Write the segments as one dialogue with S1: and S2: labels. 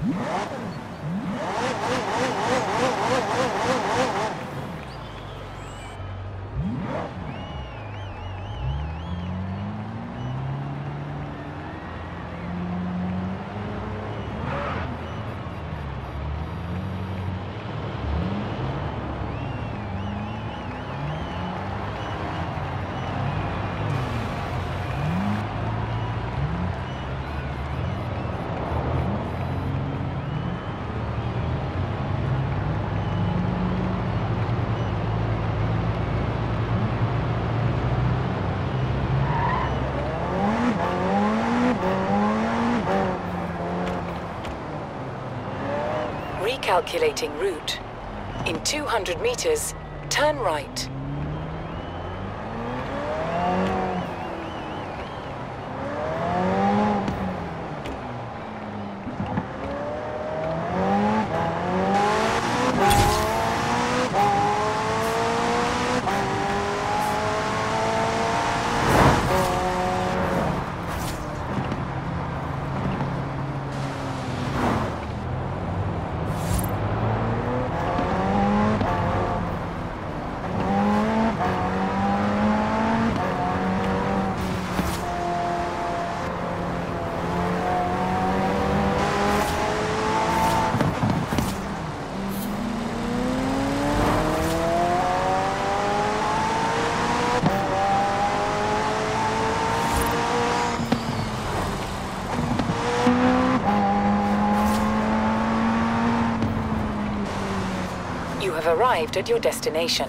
S1: Yeah. Recalculating route. In 200 meters, turn right. You have arrived at your destination.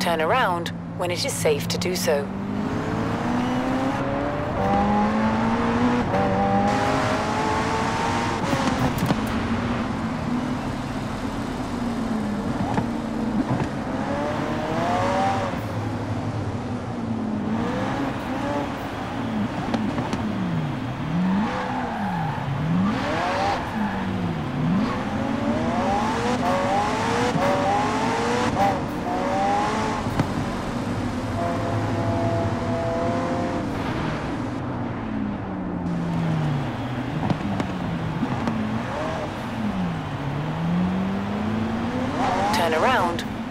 S1: Turn around when it is safe to do so. Turn around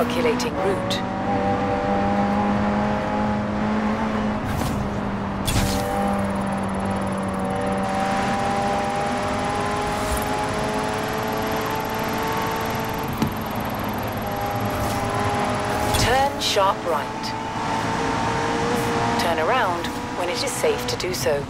S1: Recalculating route. Turn sharp right. Turn around when it is safe to do so.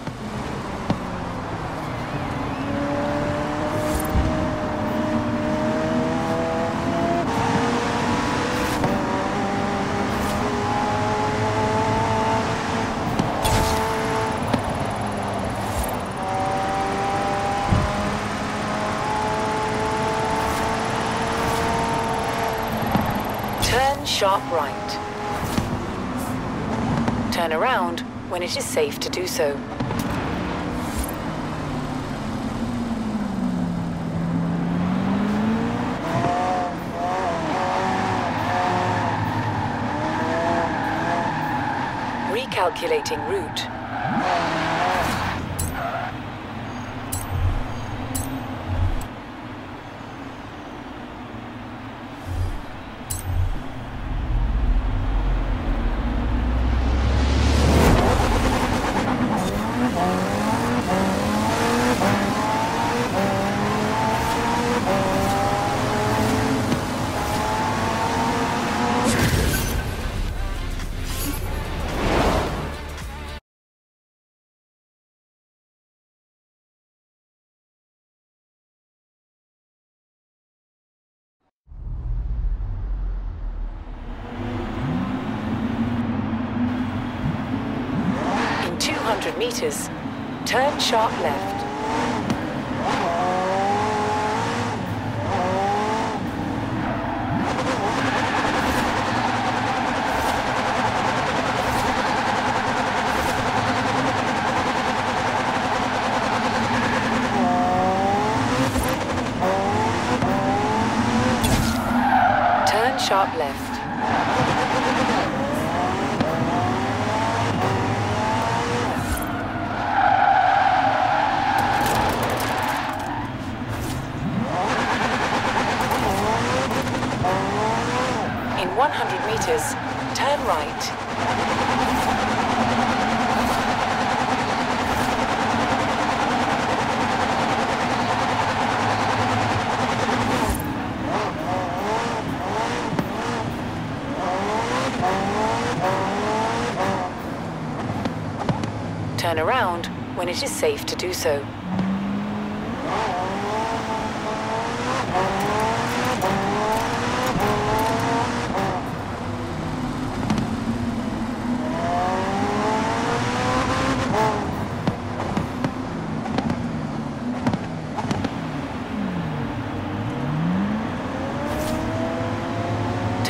S1: Turn sharp right. Turn around when it is safe to do so. Recalculating route. 200 meters, turn sharp left. Turn sharp left. In 100 turn right. Turn around when it is safe to do so.